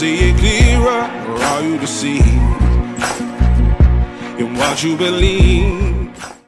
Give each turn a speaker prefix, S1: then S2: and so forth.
S1: See it clearer, or are you deceived in what you believe?